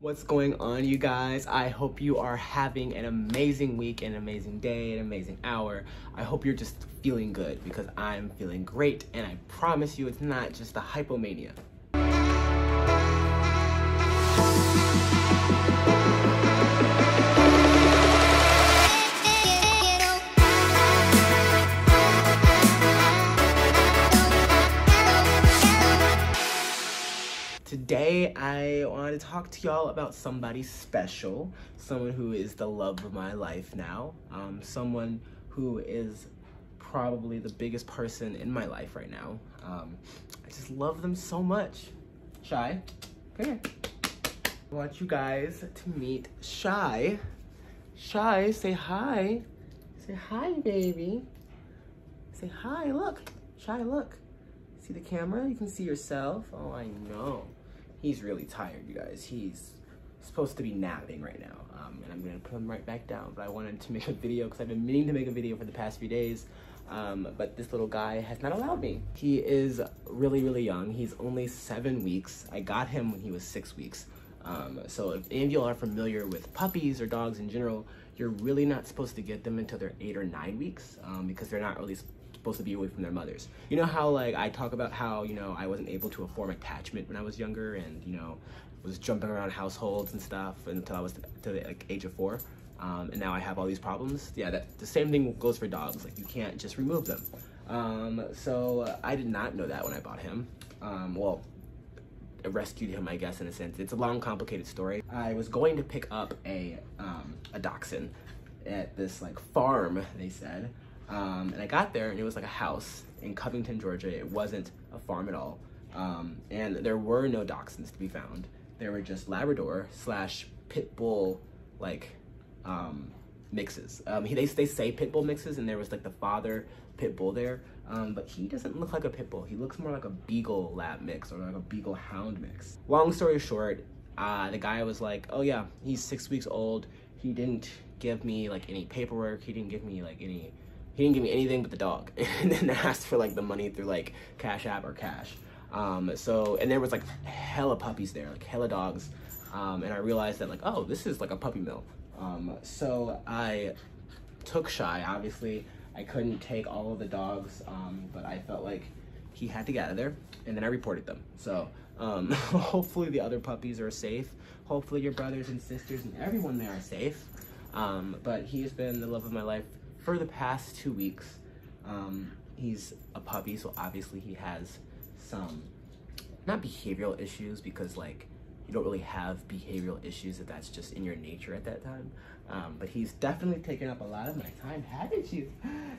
What's going on, you guys? I hope you are having an amazing week, an amazing day, an amazing hour. I hope you're just feeling good because I'm feeling great, and I promise you it's not just a hypomania. Today, I want to talk to y'all about somebody special, someone who is the love of my life now, um, someone who is probably the biggest person in my life right now. Um, I just love them so much. Chi, come here. I want you guys to meet Chi. Chi, say hi. Say hi, baby. Say hi, look. Chi, look. See the camera? You can see yourself. Oh, I know he's really tired, you guys. He's supposed to be napping right now. Um, and I'm gonna put him right back down. But I wanted to make a video because I've been meaning to make a video for the past few days. Um, but this little guy has not allowed me. He is really, really young. He's only seven weeks. I got him when he was six weeks. Um, so if any of y'all are familiar with puppies or dogs in general, you're really not supposed to get them until they're eight or nine weeks um, because they're not really supposed to be away from their mothers. You know how like I talk about how, you know, I wasn't able to form attachment when I was younger and, you know, was jumping around households and stuff until I was to the like, age of four. Um, and now I have all these problems. Yeah, that, the same thing goes for dogs. Like you can't just remove them. Um, so uh, I did not know that when I bought him. Um, well, rescued him, I guess, in a sense. It's a long, complicated story. I was going to pick up a, um, a dachshund at this like farm, they said. Um, and I got there and it was like a house in Covington, Georgia. It wasn't a farm at all. Um, and there were no dachshunds to be found. There were just Labrador slash pit bull like um, mixes. Um, he, they, they say pit bull mixes and there was like the father pit bull there. Um, but he doesn't look like a pit bull. He looks more like a beagle lab mix or like a beagle hound mix. Long story short, uh, the guy was like, oh yeah, he's six weeks old. He didn't give me like any paperwork. He didn't give me like any he didn't give me anything but the dog. And then asked for like the money through like cash app or cash. Um, so and there was like hella puppies there like hella dogs. Um, and i realized that like oh this is like a puppy mill. Um, so i took Chi obviously. I couldn't take all of the dogs um, but i felt like he had to get out of there. And then i reported them. So um, hopefully the other puppies are safe. Hopefully your brothers and sisters and everyone there are safe. Um, but he has been the love of my life for the past two weeks. Um, he's a puppy, so obviously he has some, not behavioral issues because like you don't really have behavioral issues if that's just in your nature at that time. Um, but he's definitely taken up a lot of my time, haven't you?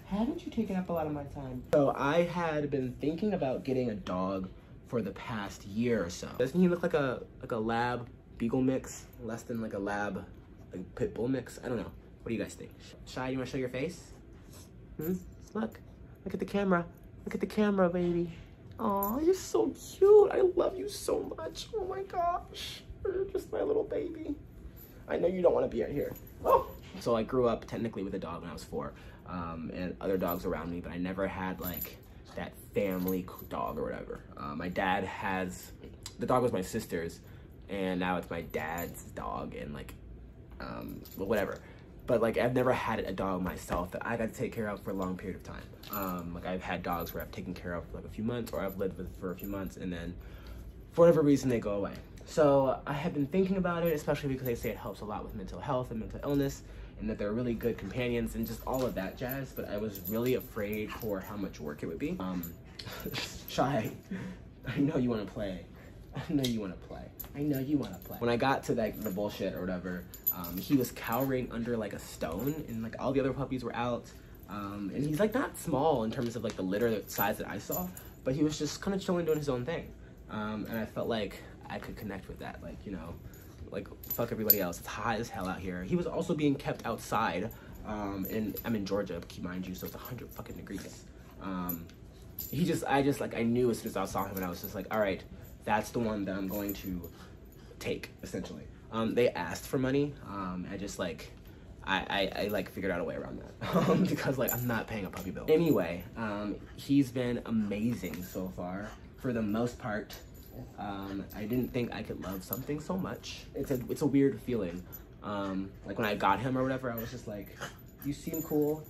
Haven't you taken up a lot of my time? So I had been thinking about getting a dog for the past year or so. Doesn't he look like a like a lab beagle mix? Less than like a lab like pit bull mix? I don't know. What do you guys think? Chi, you wanna show your face? Hmm? Look, look at the camera. Look at the camera, baby. Oh, you're so cute. I love you so much. Oh my gosh. You're just my little baby. I know you don't want to be out here. Oh. So I grew up technically with a dog when I was four um, and other dogs around me, but I never had like that family dog or whatever. Uh, my dad has, the dog was my sister's and now it's my dad's dog and like, um, whatever but like I've never had a dog myself that I got to take care of for a long period of time. Um, like I've had dogs where I've taken care of for like a few months or I've lived with for a few months and then for whatever reason they go away. So I have been thinking about it, especially because they say it helps a lot with mental health and mental illness and that they're really good companions and just all of that jazz. But I was really afraid for how much work it would be. Um, Chi, I know you want to play. I know you want to play. I know you want to play. When I got to like the bullshit or whatever, um, he was cowering under like a stone, and like all the other puppies were out. Um, and he's like not small in terms of like the litter size that I saw, but he was just kind of chilling doing his own thing. Um, and I felt like I could connect with that. Like you know, like fuck everybody else. It's hot as hell out here. He was also being kept outside. Um, and I'm in Georgia, keep mind you, so it's 100 fucking degrees. Um, he just, I just like, I knew as soon as I saw him, and I was just like, all right, that's the one that I'm going to take, essentially. Um, they asked for money. Um, I just like, I, I, I, like figured out a way around that um, because like I'm not paying a puppy mill. Anyway, um, he's been amazing so far. For the most part, Um, I didn't think I could love something so much. It's a it's a weird feeling. Um, like when I got him or whatever, I was just like, you seem cool.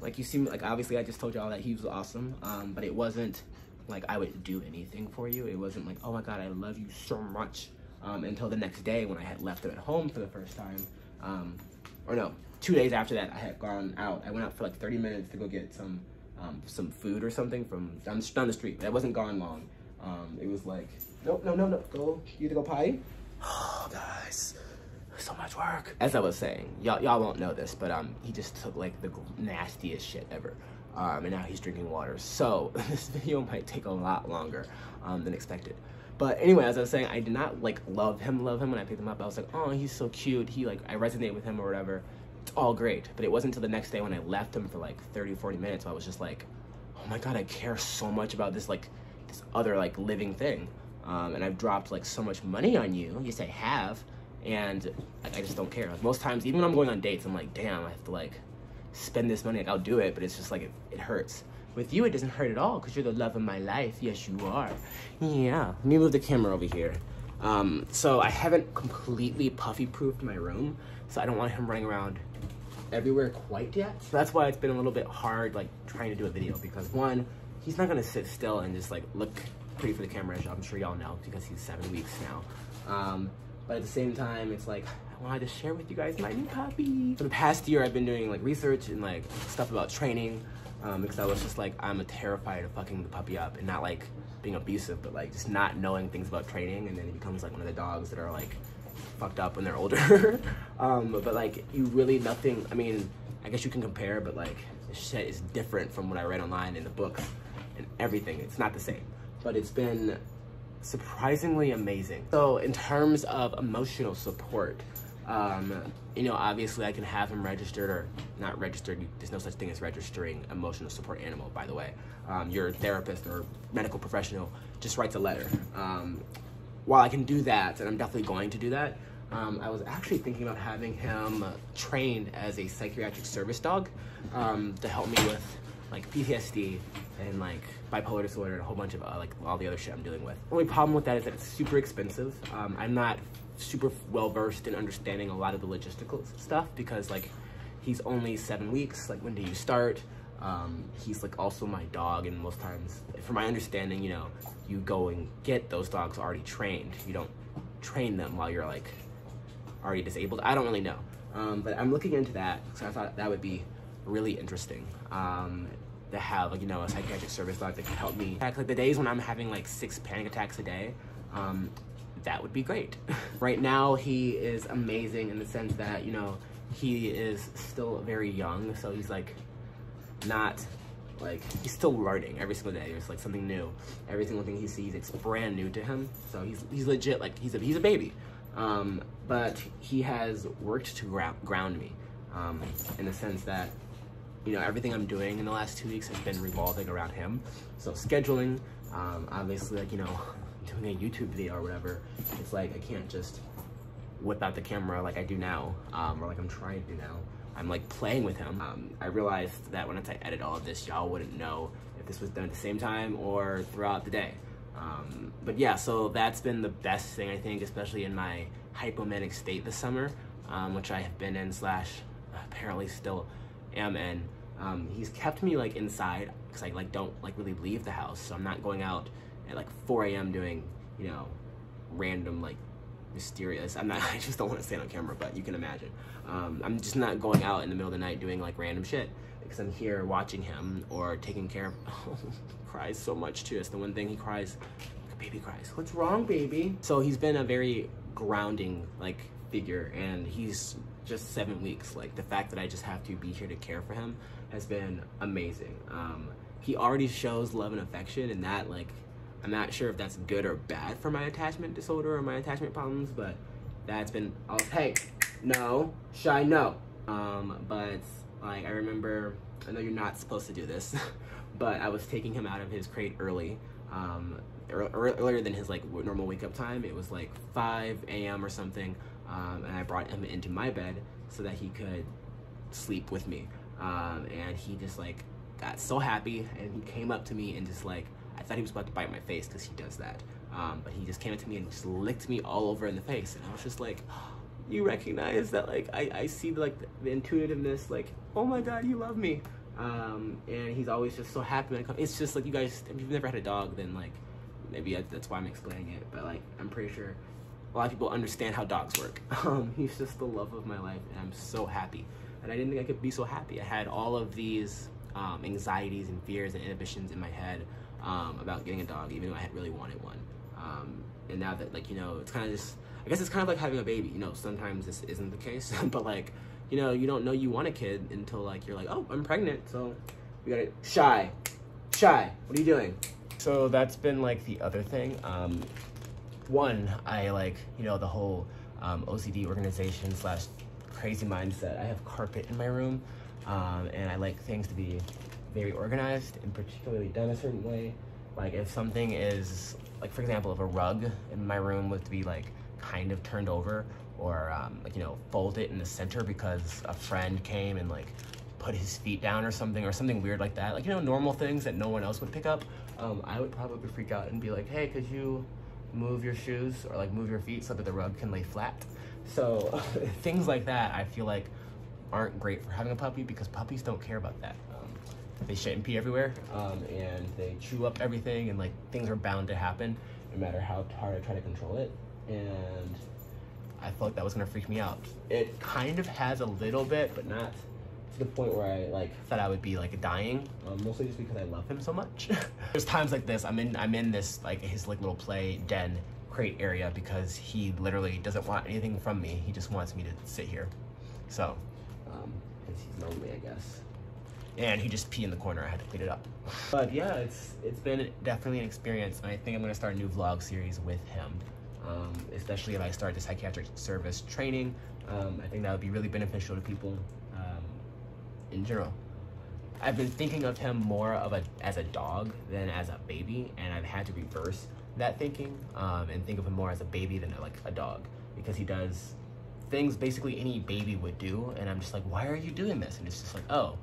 Like you seem like obviously I just told y'all that he was awesome. But it wasn't like I would do anything for you. It wasn't like, oh my god, I love you so much. Um, until the next day when I had left them at home for the first time. Um, or no, two days after that, I had gone out. I went out for like 30 minutes to go get some um, some food or something from down, down the street. But I wasn't gone long. Um, it was like, no, no, no, no, go, you to go potty? Oh, guys, so much work. As I was saying, y'all y'all won't know this, but um, he just took like the nastiest shit ever. Um, and now he's drinking water. So this video might take a lot longer um, than expected. But anyway, as I was saying, I did not like love him, love him when I picked him up. I was like, oh, he's so cute. He like, I resonate with him or whatever. It's all great. But it wasn't until the next day when I left him for like 30, 40 minutes, I was just like, oh my God, I care so much about this, like this other like living thing. Um, and I've dropped like so much money on you. Yes, I have. And I just don't care. Most times, even when I'm going on dates, I'm like, damn, I have to like spend this money. Like, I'll do it, but it's just like, it, it hurts. With you, it doesn't hurt at all because you're the love of my life. Yes, you are. Yeah. Let me move the camera over here. Um, so I haven't completely puppy-proofed my room, so I don't want him running around everywhere quite yet. So that's why it's been a little bit hard, like, trying to do a video because one, he's not gonna sit still and just like look pretty for the camera, I'm sure y'all know because he's seven weeks now. Um, but at the same time, it's like, wanted to share with you guys my new puppy. For the past year, I've been doing like research and like stuff about training um, because I was just like, I'm a terrified of fucking the puppy up and not like being abusive, but like just not knowing things about training. And then it becomes like one of the dogs that are like fucked up when they're older. um, but like you really nothing, I mean, I guess you can compare, but like shit is different from what I read online in the books and everything. It's not the same, but it's been surprisingly amazing. So in terms of emotional support, um, you know, obviously I can have him registered or not registered. There's no such thing as registering emotional support animal, by the way. Um, your therapist or medical professional just writes a letter. Um, while I can do that, and I'm definitely going to do that, um, I was actually thinking about having him trained as a psychiatric service dog um, to help me with like PTSD and like bipolar disorder and a whole bunch of uh, like all the other shit I'm dealing with. The only problem with that is that it's super expensive. Um, I'm not super well versed in understanding a lot of the logistical stuff because like he's only seven weeks. Like when do you start? Um, he's like also my dog, and most times, from my understanding, you know, you go and get those dogs already trained. You don't train them while you're like already disabled. I don't really know, um, but I'm looking into that because I thought that would be really interesting. Um, to have like you know a psychiatric service dog that can help me. Like the days when I'm having like six panic attacks a day, um, that would be great. right now, he is amazing in the sense that, you know, he is still very young, so he's like not like he's still learning every single day. There's like something new. Every single thing he sees, it's brand new to him. So he's he's legit like he's a he's a baby. Um, but he has worked to ground ground me um, in the sense that you know everything I'm doing in the last two weeks has been revolving around him. So scheduling, um, obviously like you know doing a YouTube video or whatever, it's like I can't just whip out the camera like I do now, um, or like I'm trying to do now. I'm like playing with him. Um, I realized that once I edit all of this, y'all wouldn't know if this was done at the same time or throughout the day. Um, but yeah, so that's been the best thing I think, especially in my hypomanic state this summer, um, which I have been in slash apparently still am in. Um, he's kept me like inside because I like don't like really leave the house, so I'm not going out at like 4 a.m. doing, you know, random like mysterious. I'm not. I just don't want to stand on camera, but you can imagine. Um, I'm just not going out in the middle of the night doing like random shit because I'm here watching him or taking care of. Oh, cries so much too. It's the one thing he cries. Baby cries. What's wrong, baby? So he's been a very grounding like figure, and he's just seven weeks. Like the fact that I just have to be here to care for him has been amazing. Um, he already shows love and affection, and that like I'm not sure if that's good or bad for my attachment disorder or my attachment problems, but that's been, oh, hey, no, Chi, no. Um, but like, I remember, I know you're not supposed to do this, but I was taking him out of his crate early, um, earlier than his like normal wake up time. It was like 5 a.m. or something, um, and I brought him into my bed so that he could sleep with me. Um, and he just like got so happy and he came up to me and just like I thought he was about to bite my face because he does that. Um, but he just came up to me and just licked me all over in the face, and I was just like, you recognize that like I, I see like the, the intuitiveness, like oh my god, you love me. Um, and he's always just so happy when I come. It's just like you guys, if you've never had a dog, then like maybe that's why I'm explaining it. But like I'm pretty sure a lot of people understand how dogs work. Um, he's just the love of my life, and I'm so happy. And I didn't think I could be so happy. I had all of these um, anxieties and fears and inhibitions in my head um, about getting a dog, even though I had really wanted one. Um, and now that like you know, it's kind of just I guess it's kind of like having a baby. You know, sometimes this isn't the case, but like you know, you don't know you want a kid until like you're like, oh, I'm pregnant, so we got it. Chi, Chi. What are you doing? So that's been like the other thing. Um, one, I like you know the whole um, OCD organization slash crazy mindset. I have carpet in my room, um, and I like things to be very organized and particularly done a certain way. Like if something is like for example, if a rug in my room was to be like kind of turned over or um, like you know fold it in the center because a friend came and like put his feet down or something or something weird like that like you know normal things that no one else would pick up um, i would probably freak out and be like hey could you move your shoes or like move your feet so that the rug can lay flat so things like that i feel like aren't great for having a puppy because puppies don't care about that um, they shit and pee everywhere um, and they chew up everything and like things are bound to happen no matter how hard i try to control it and I thought that was gonna freak me out. It kind of has a little bit, but not to the point where I like thought I would be like dying. Um, mostly just because I love him so much. There's times like this. I'm in I'm in this like his like little play den crate area because he literally doesn't want anything from me. He just wants me to sit here. So, um, he's lonely, I guess. And he just peed in the corner. I had to clean it up. But yeah, it's it's been definitely an experience, and I think I'm gonna start a new vlog series with him um, especially if I start the psychiatric service training. Um, I think that would be really beneficial to people um, in general. I've been thinking of him more of a as a dog than as a baby, and I've had to reverse that thinking um, and think of him more as a baby than like a dog because he does things basically any baby would do, and I'm just like, why are you doing this? And it's just like, oh,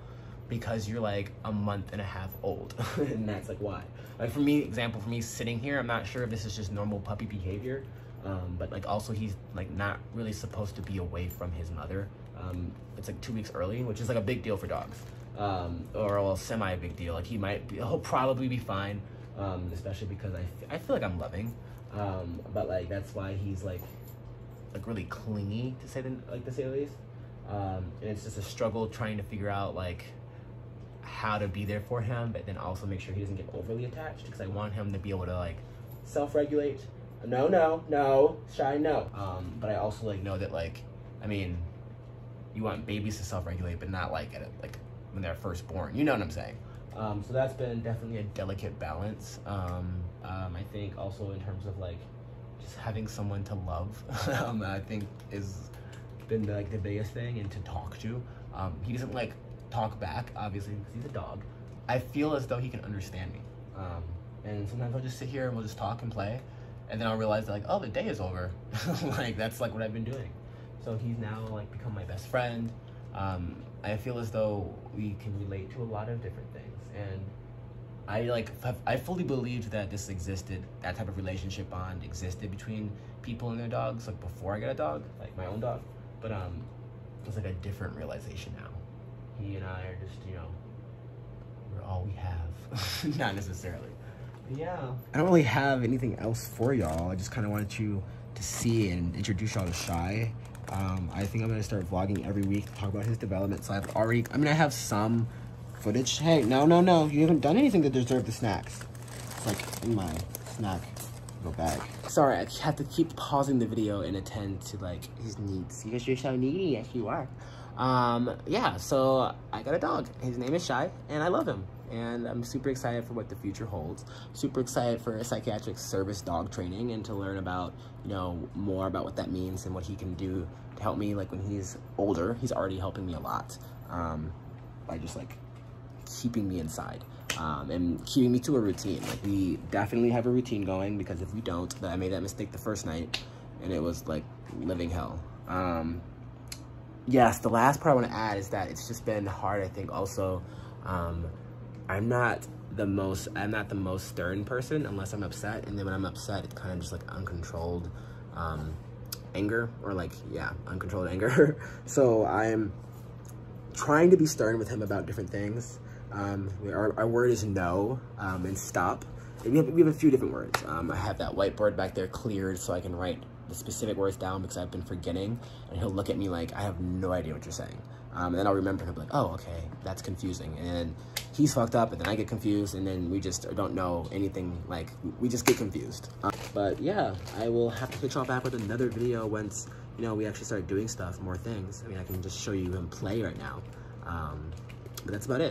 because you're like a month and a half old. And that's like why. Like for me example for me sitting here i'm not sure if this is just normal puppy behavior um, but like also he's like not really supposed to be away from his mother. Um, it's like two weeks early which is like a big deal for dogs. Um, or well semi a big deal. Like he might be he'll probably be fine um, especially because I, I feel like i'm loving. Um, but like that's why he's like like really clingy to say the like to say the least. Um, and it's just a struggle trying to figure out like how to be there for him, but then also make sure he doesn't get overly attached because I want him to be able to like self-regulate. No, no, no, Chi, no. Um, but I also like know that like, I mean, you want babies to self-regulate, but not like at a, like when they're first born. You know what I'm saying? Um, so that's been definitely a delicate balance. Um, um, I think also in terms of like just having someone to love, um, I think is been like the biggest thing and to talk to. Um, he doesn't like talk back, obviously, because he's a dog. I feel as though he can understand me. Um, and sometimes I'll just sit here and we'll just talk and play. And then I'll realize that, like, oh, the day is over. like, that's like what I've been doing. So he's now like become my best friend. Um, I feel as though we can relate to a lot of different things. And I like, I fully believed that this existed, that type of relationship bond existed between people and their dogs, like before I got a dog, like my own dog. But um, it's like a different realization now he and I are just, you know, we're all we have. Not necessarily. But yeah. I don't really have anything else for y'all. I just kind of wanted you to see and introduce y'all to Chi. Um, I think I'm going to start vlogging every week to talk about his development. So I've already, I mean, I have some footage. Hey, no, no, no. You haven't done anything to deserve the snacks. It's like in my snack go bag. Sorry, I have to keep pausing the video and attend to like his needs because you're so needy. Yes, you are. Um, yeah, so I got a dog. His name is Chi, and I love him. And I'm super excited for what the future holds. Super excited for a psychiatric service dog training and to learn about, you know, more about what that means and what he can do to help me, like, when he's older. He's already helping me a lot um, by just, like, keeping me inside. Um, and keeping me to a routine. Like we definitely have a routine going because if we don't, I made that mistake the first night and it was like living hell. Um, yes, the last part I want to add is that it's just been hard, I think, also. Um, I'm not the most, I'm not the most stern person unless I'm upset. And then when I'm upset, it's kind of just like uncontrolled um, anger or like, yeah, uncontrolled anger. so I'm trying to be stern with him about different things. Um, our, our word is no um, and stop. We have, we have a few different words. Um, I have that whiteboard back there cleared so I can write the specific words down because I've been forgetting. And he'll look at me like, I have no idea what you're saying. Um, and then I'll remember him like, oh, okay, that's confusing. And he's fucked up, and then I get confused, and then we just don't know anything. Like, we just get confused. Um, but yeah, I will have to hit y'all back with another video once, you know, we actually start doing stuff, more things. I mean, I can just show you him play right now. Um, but that's about it.